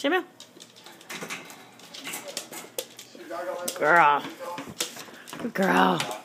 Shimmy. Girl. Girl.